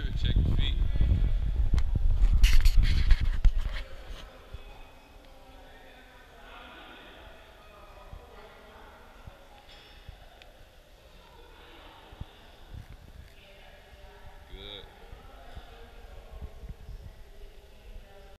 Move it, check.